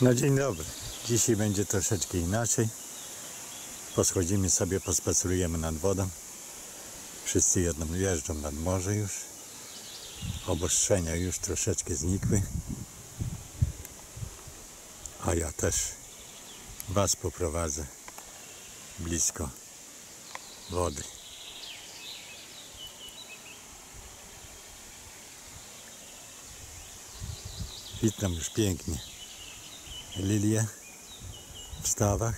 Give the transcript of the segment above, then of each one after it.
No dzień dobry. Dzisiaj będzie troszeczkę inaczej. Poschodzimy sobie, pospacerujemy nad wodą. Wszyscy jedną jeżdżą nad morze już. Obostrzenia już troszeczkę znikły. A ja też Was poprowadzę blisko wody. Witam już pięknie lilie w stawach.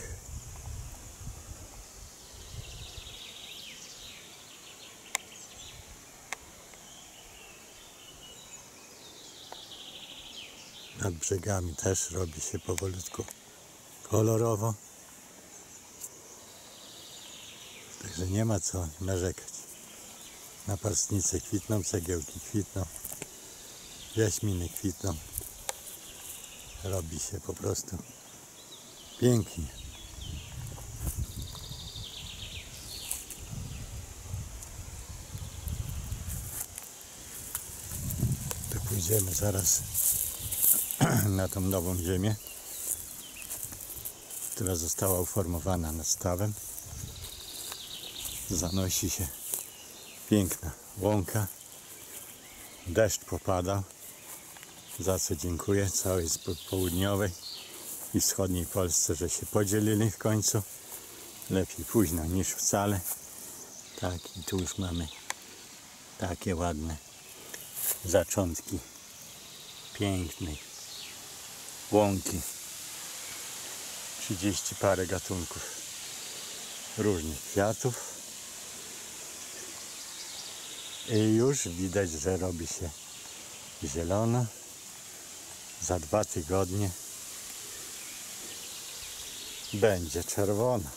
Nad brzegami też robi się powolutku kolorowo. Także nie ma co narzekać. Napastnice kwitną, cegiełki kwitną, jaśminy kwitną. Robi się po prostu pięknie. To pójdziemy zaraz na tą nową ziemię, która została uformowana nad stawem. Zanosi się piękna łąka. Deszcz popadał, za co dziękuję całej południowej i wschodniej Polsce, że się podzielili w końcu. Lepiej późno niż wcale. Tak, i tu już mamy takie ładne zaczątki pięknej łąki. 30 parę gatunków różnych kwiatów. I już widać, że robi się zielono. Za dwa tygodnie będzie czerwona.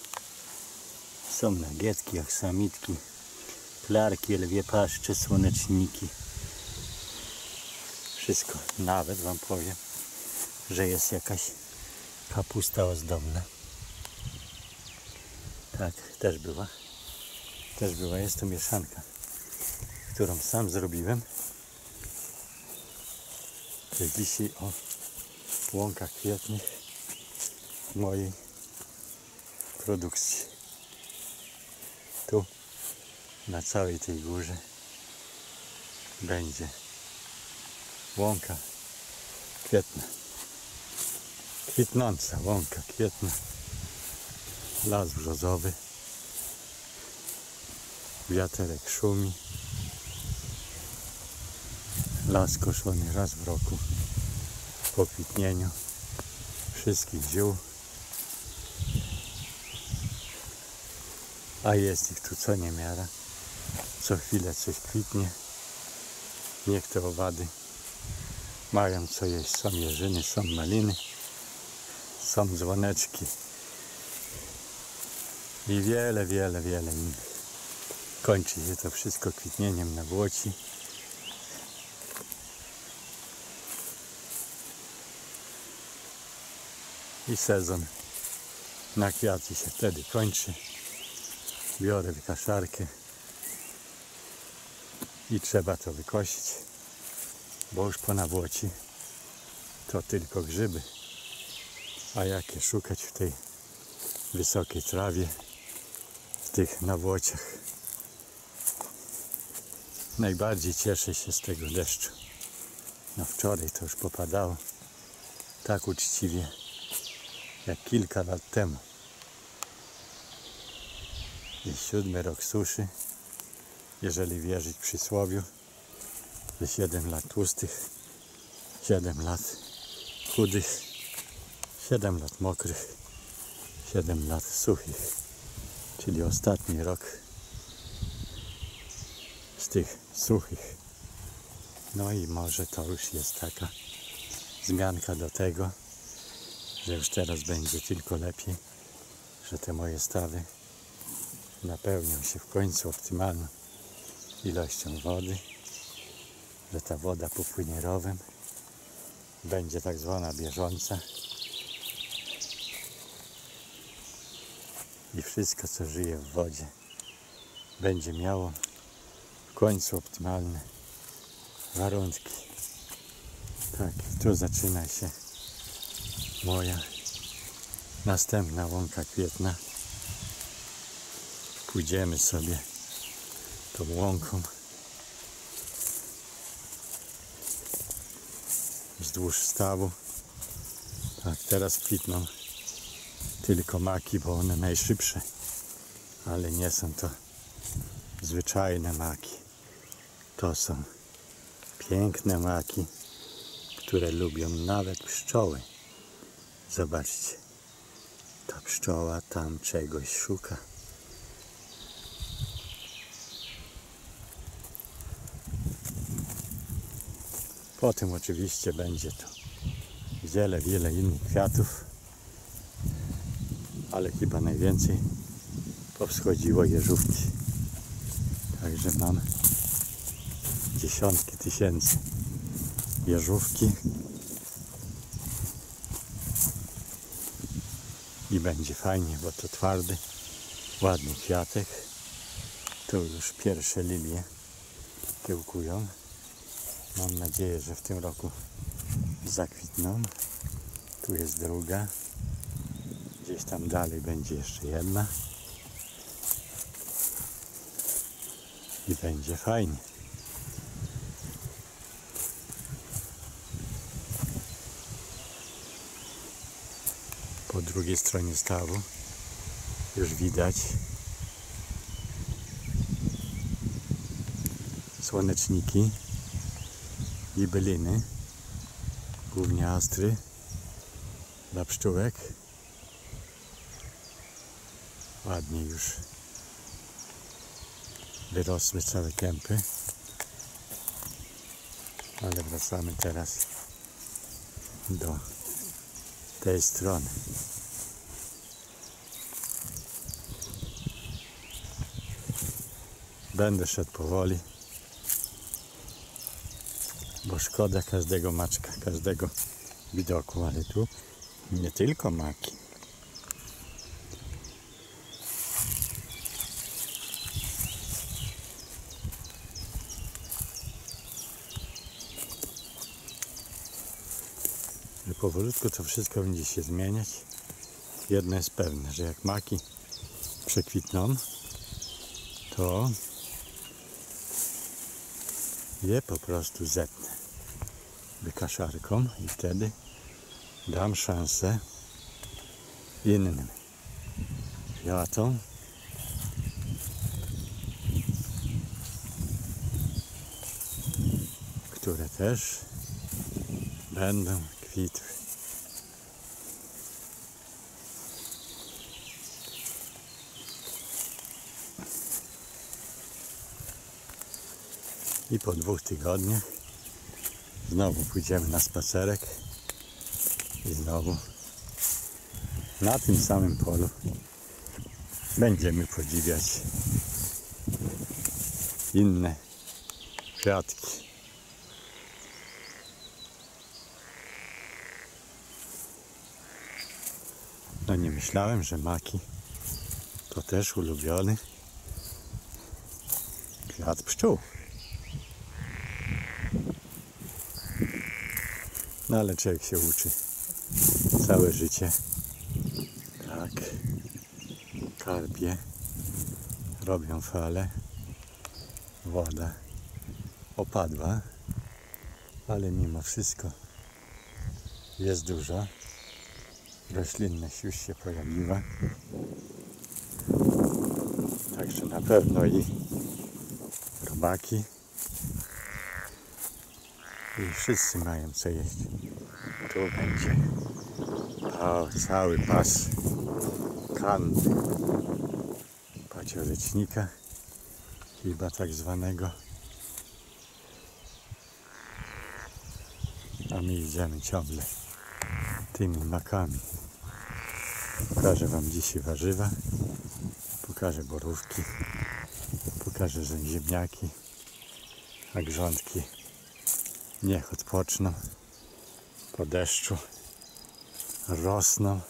Są nagietki, aksamitki, klarki, lwie paszcze, słoneczniki. Wszystko. Nawet Wam powiem, że jest jakaś kapusta ozdobna. Tak, też była. Też była. Jest to mieszanka, którą sam zrobiłem. To dzisiaj o łąkach kwietnych mojej produkcji. Tu na całej tej górze będzie łąka kwietna. Kwitnąca łąka kwietna. Las brzozowy. Wiaterek szumi. Las koszony raz w roku po kwitnieniu wszystkich ziół. A jest ich tu co niemiara. Co chwilę coś kwitnie. Niech te owady mają co jeść. Są jeżyny, są maliny, są dzwoneczki i wiele, wiele, wiele innych. Kończy się to wszystko kwitnieniem na błoci. I sezon na kwiaty się wtedy kończy. Biorę wykaszarkę i trzeba to wykosić, bo już po nawłoci to tylko grzyby. A jakie szukać w tej wysokiej trawie, w tych nawłociach. Najbardziej cieszę się z tego deszczu. No wczoraj to już popadało tak uczciwie jak kilka lat temu. Jest siódmy rok suszy, jeżeli wierzyć przysłowiu, że 7 lat tłustych, 7 lat chudych, 7 lat mokrych, 7 lat suchych, czyli ostatni rok z tych suchych. No i może to już jest taka zmianka do tego, że już teraz będzie tylko lepiej, że te moje stawy napełnią się w końcu optymalną ilością wody, że ta woda popłynie rowem, będzie tak zwana bieżąca i wszystko co żyje w wodzie będzie miało w końcu optymalne warunki. Tak, tu zaczyna się moja następna łąka kwietna. Pójdziemy sobie tą łąką wzdłuż stawu. Tak, teraz kwitną tylko maki, bo one najszybsze, ale nie są to zwyczajne maki. To są piękne maki, które lubią nawet pszczoły. Zobaczcie, ta pszczoła tam czegoś szuka. Potem oczywiście będzie to wiele, wiele innych kwiatów, ale chyba najwięcej powschodziło jeżówki. Także mam dziesiątki tysięcy jeżówki i będzie fajnie, bo to twardy, ładny kwiatek. Tu już pierwsze lilie kiełkują. Mam nadzieję, że w tym roku zakwitną. Tu jest druga. Gdzieś tam dalej będzie jeszcze jedna. I będzie fajnie. Po drugiej stronie stawu już widać słoneczniki i byliny, głównie astry dla pszczółek. Ładnie już wyrosły całe kępy. Ale wracamy teraz do tej strony. Będę szedł powoli, bo szkoda każdego maczka, każdego widoku, ale tu nie tylko maki. że powolutku to wszystko będzie się zmieniać. Jedno jest pewne, że jak maki przekwitną, to je po prostu zetnę wykaszarką i wtedy dam szansę innym kwiatom które też będą kwitły. I po dwóch tygodniach znowu pójdziemy na spacerek i znowu na tym samym polu będziemy podziwiać inne kwiatki. No nie myślałem, że maki to też ulubiony kwiat pszczół. No ale człowiek się uczy całe życie. Tak. Karpie robią fale. Woda opadła, ale mimo wszystko jest dużo. Roślinność już się pojawiła. Także na pewno i robaki i wszyscy mają co jeść. Tu będzie o, cały pas kandy paciorecznika, chyba tak zwanego. A my idziemy ciągle tymi makami. Pokażę Wam dzisiaj warzywa, pokażę borówki, pokażę ziemniaki, a grządki niech odpoczną po deszczu, rosną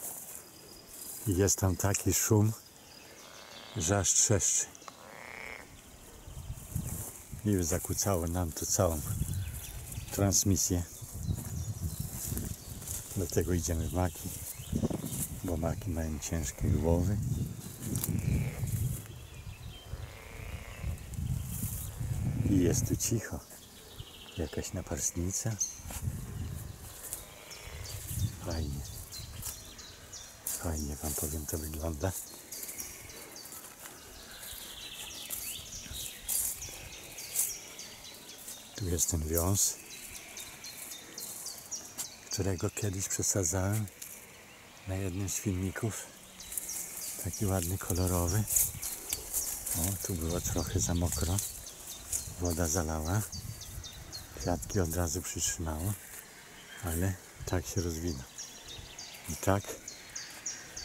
i jest tam taki szum, że aż trzeszczy. I zakłócało nam tu całą transmisję. Dlatego idziemy w maki, bo maki mają ciężkie głowy. I jest tu cicho. Jakaś naparznica. Fajnie. Fajnie wam powiem to wygląda. Tu jest ten wiąz, którego kiedyś przesadzałem na jednym z filmików. Taki ładny, kolorowy. O, tu było trochę za mokro. Woda zalała. Kwiatki od razu przytrzymało, ale tak się rozwinął. I tak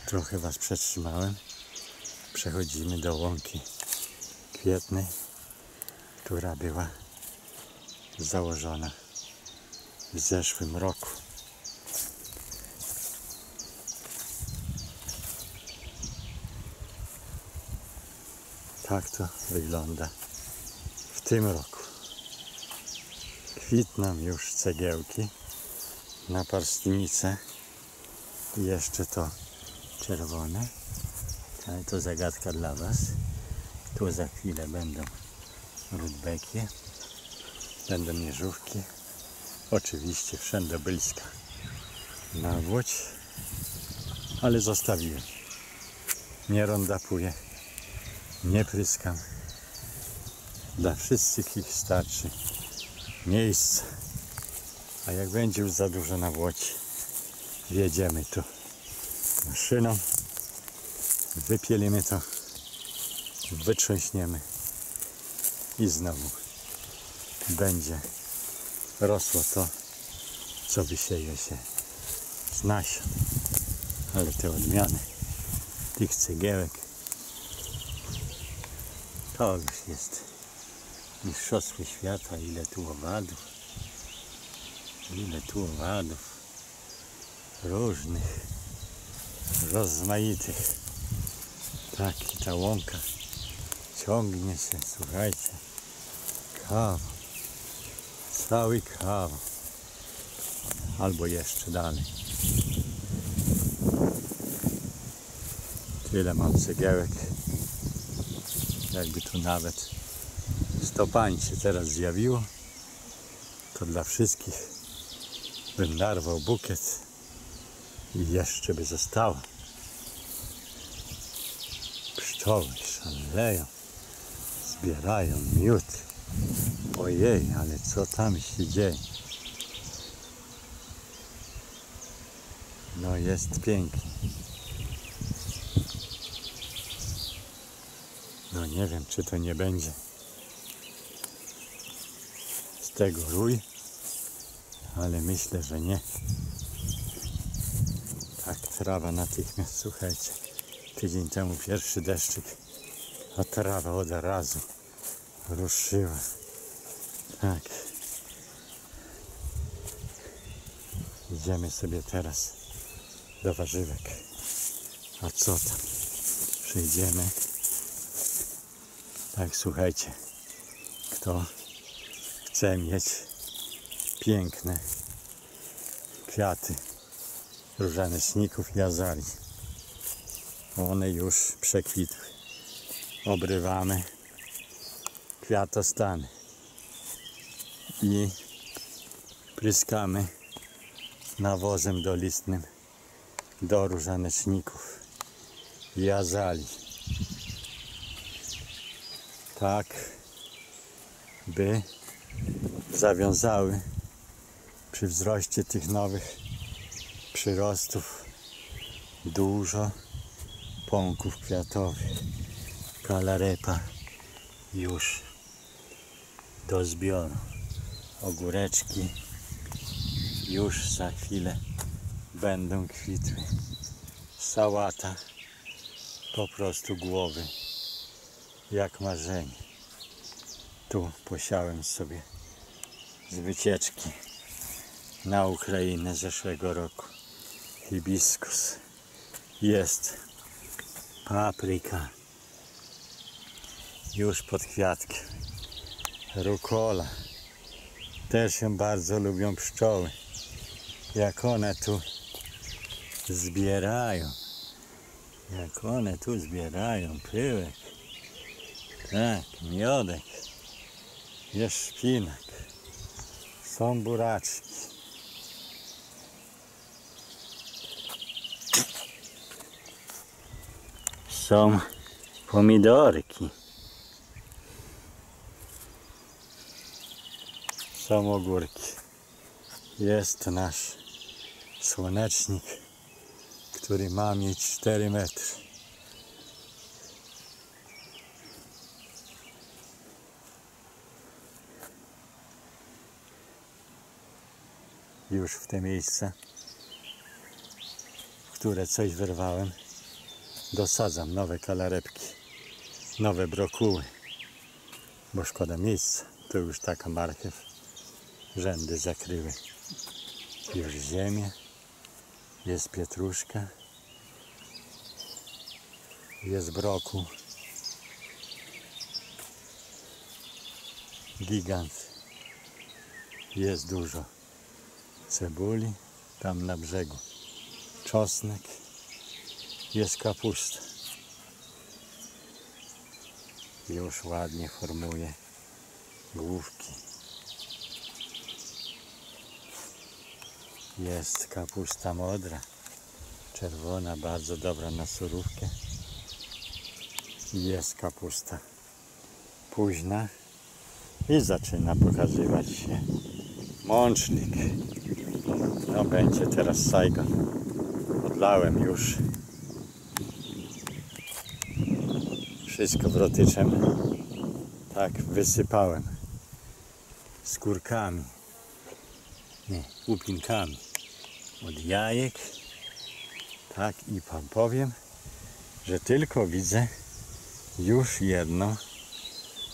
trochę Was przetrzymałem. Przechodzimy do łąki kwietnej, która była założona w zeszłym roku. Tak to wygląda w tym roku. Kwitną już cegiełki, naparstnice i jeszcze to czerwone. Ale to zagadka dla Was. Tu za chwilę będą rudbeki, będą mierzówki. Oczywiście wszędobylska nawłoć, ale zostawiłem. Nie rondapuję, nie pryskam. Dla wszystkich ich starczy miejsca. A jak będzie już za dużo nawłoci, wjedziemy tu maszyną, wypielimy to, wytrząśniemy i znowu będzie rosło to, co wysieje się z nasion. Ale te odmiany tych cegiełek to już jest mistrzostwo świata, ile tu owadów, ile tu owadów różnych, rozmaitych. Tak, i ta łąka ciągnie się, słuchajcie, kawał, cały kawał, albo jeszcze dalej. Tyle mam cegiełek, jakby tu nawet 100 pań się teraz zjawiło, to dla wszystkich bym narwał bukiet i jeszcze by zostało. Pszczoły szaleją, zbierają miód. Ojej, ale co tam się dzieje? No jest pięknie. No nie wiem, czy to nie będzie tego rój, ale myślę, że nie. Tak, trawa natychmiast, słuchajcie. Tydzień temu pierwszy deszczyk, a trawa od razu ruszyła. Tak. Idziemy sobie teraz do warzywek. A co tam? Przejdziemy. Tak, słuchajcie. Kto chce mieć piękne kwiaty różaneśników i azarii. One już przekwitły. Obrywamy kwiatostany i pryskamy nawozem dolistnym do różaneczników i azalii. Tak, by zawiązały przy wzroście tych nowych przyrostów dużo pąków kwiatowych. Kalarepa już do zbioru. Ogóreczki już za chwilę będą kwitły. Sałata po prostu głowy jak marzenie. Tu posiałem sobie z wycieczki na Ukrainę zeszłego roku. Hibiskus. Jest papryka. Już pod kwiatkiem. Rukola. Też ją bardzo lubią pszczoły. Jak one tu zbierają. Jak one tu zbierają pyłek. Tak, miodek. Jest szpinak. Są buraczki. Są pomidorki. Są ogórki. Jest nasz słonecznik, który ma mieć 4 metry. Już w te miejsce, w które coś wyrwałem, dosadzam nowe kalarepki, nowe brokuły, bo szkoda miejsca. Tu już taka marchew. Rzędy zakryły. Już ziemię, jest pietruszka, jest broku, gigant, jest dużo cebuli tam na brzegu, czosnek, jest kapusta. Już ładnie formuje główki. Jest kapusta modra, czerwona, bardzo dobra na surówkę. Jest kapusta późna i zaczyna pokazywać się mącznik. No będzie teraz sajga. Odlałem już wszystko wrotyczem. Tak wysypałem skórkami, nie, łupinkami od jajek. Tak i wam powiem, że tylko widzę już jedną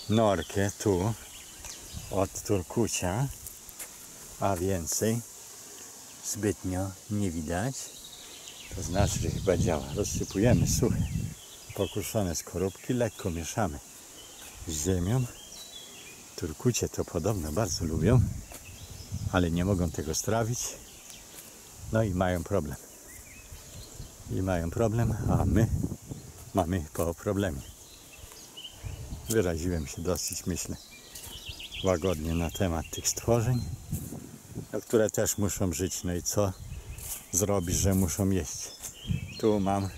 norkę tu od turkucia, a więcej zbytnio nie widać. To znaczy, że chyba działa. Rozsypujemy suche, pokuszone skorupki, lekko mieszamy z ziemią. Turkucie to podobno bardzo lubią, ale nie mogą tego strawić. No i mają problem. I mają problem, a my mamy po problemie. Wyraziłem się dosyć, myślę, łagodnie na temat tych stworzeń, które też muszą żyć. No i co zrobić, że muszą jeść? Tu mam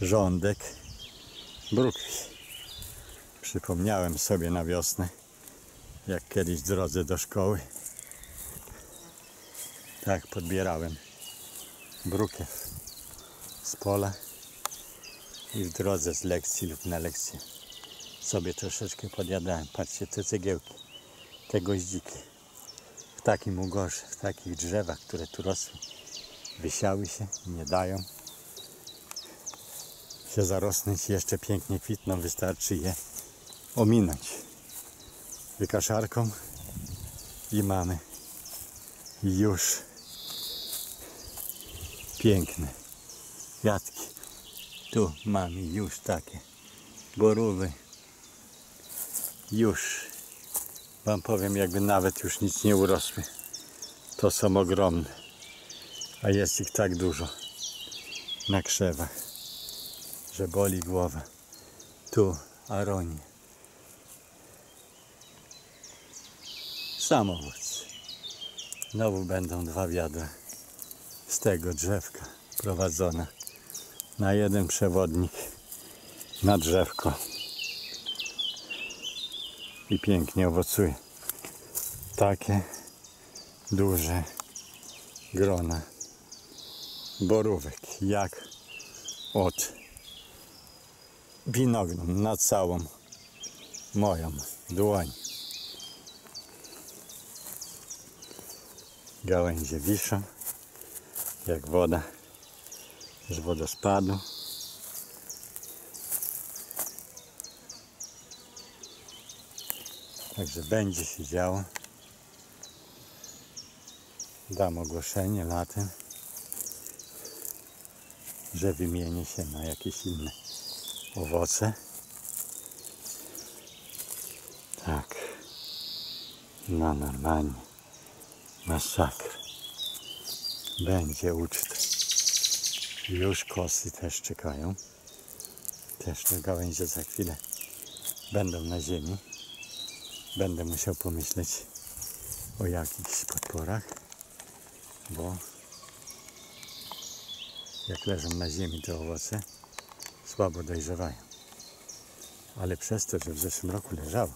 rządek brukwi. Przypomniałem sobie na wiosnę, jak kiedyś w drodze do szkoły tak podbierałem brukiew z pola i w drodze z lekcji lub na lekcję sobie troszeczkę podjadałem. Patrzcie, te cegiełki, te goździki w takim w takich drzewach, które tu rosły, wysiały się, nie dają się zarosnąć, jeszcze pięknie kwitną, wystarczy je ominąć wykaszarką i mamy już piękne kwiatki. Tu mamy już takie borówy. Już wam powiem, jakby nawet już nic nie urosły. To są ogromne, a jest ich tak dużo na krzewach, że boli głowa. Tu aronie. Sam owoc. Znowu będą dwa wiadra z tego drzewka prowadzone na jeden przewodnik na drzewko i pięknie owocuje. Takie duże grona borówek, jak od winogron na całą moją dłoń. Gałęzie wiszą jak woda z wodospadu. Także będzie się działo. Dam ogłoszenie latem, że wymienię się na jakieś inne owoce. Tak. No normalnie. Masakra będzie uczta. Już kosy też czekają. Też te gałęzie za chwilę będą na ziemi. Będę musiał pomyśleć o jakichś podporach, bo jak leżą na ziemi te owoce, słabo dojrzewają. Ale przez to, że w zeszłym roku leżała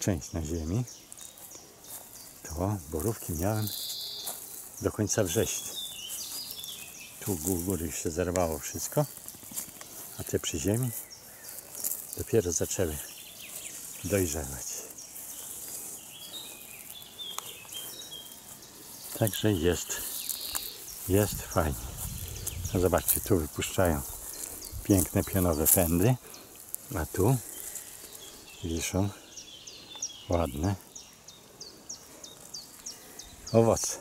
część na ziemi, to borówki miałem do końca września. Tu u góry się zerwało wszystko, a te przy ziemi dopiero zaczęły dojrzewać. Także jest, jest fajnie. Zobaczcie, tu wypuszczają piękne pionowe pędy, a tu wiszą ładne owoce.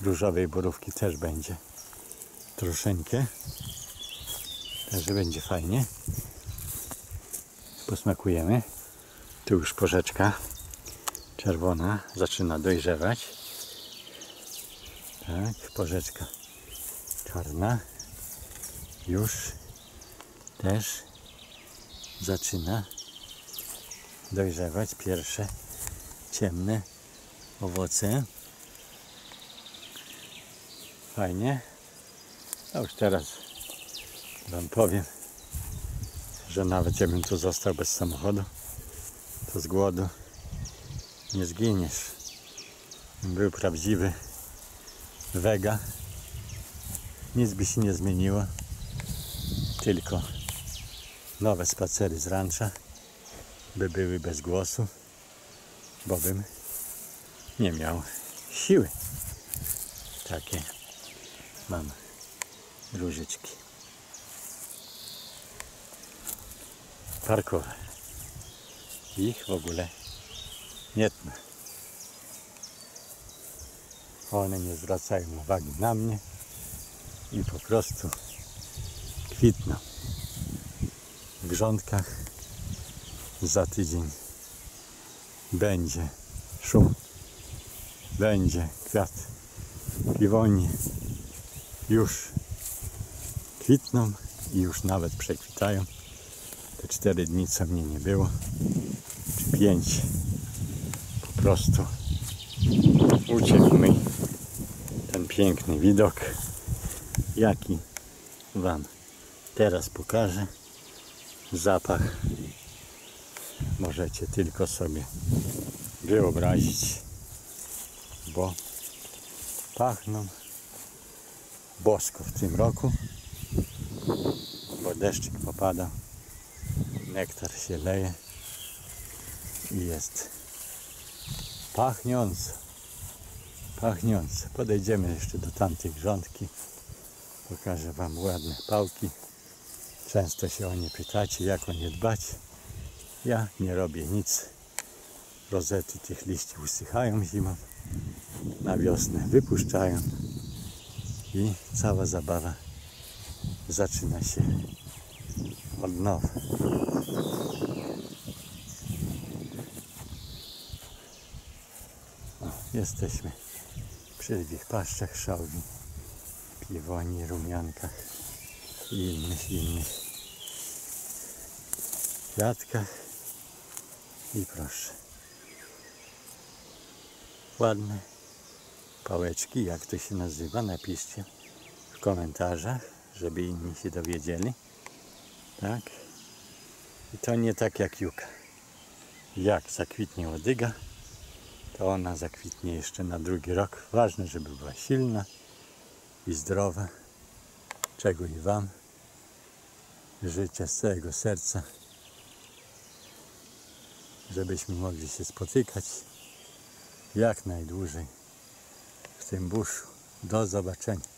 Różowej borówki też będzie troszeczkę. Także będzie fajnie. Posmakujemy. Tu już porzeczka czerwona zaczyna dojrzewać. Porzeczka czarna już też zaczyna dojrzewać pierwsze ciemne owoce. Fajnie. A już teraz Wam powiem, że nawet jakbym tu został bez samochodu, to z głodu nie zginiesz. Był prawdziwy wega. Nic by się nie zmieniło. Tylko nowe spacery z rancza by były bez głosu, bo bym nie miał siły. Takie mam różyczki. Parkowe. Ich w ogóle nie tnę. One nie zwracają uwagi na mnie i po prostu kwitną. W grządkach za tydzień będzie szum, będzie kwiat piwonie już kwitną i już nawet przekwitają. Te cztery dni, co mnie nie było, czy pięć, po prostu uciekł mi piękny widok, jaki Wam teraz pokażę. Zapach możecie tylko sobie wyobrazić, bo pachną bosko w tym roku, bo deszczyk popada, nektar się leje i jest pachniąco, pachniąco. Podejdziemy jeszcze do tamtej grządki, pokażę Wam ładne pałki. Często się o nie pytacie, jak o nie dbać. Ja nie robię nic. Rozety tych liści usychają zimą, na wiosnę wypuszczają i cała zabawa zaczyna się od nowa. O, jesteśmy przy Lwich Paszczach, Szałwi, Piwoni, Rumiankach i innych, innych kwiatkach. I proszę. Ładne pałeczki, jak to się nazywa, napiszcie w komentarzach, żeby inni się dowiedzieli. Tak? I to nie tak jak juka. Jak zakwitnie łodyga, to ona zakwitnie jeszcze na drugi rok. Ważne, żeby była silna i zdrowa. Czego i Wam życzę z całego serca, żebyśmy mogli się spotykać jak najdłużej w tym buszu. Do zobaczenia.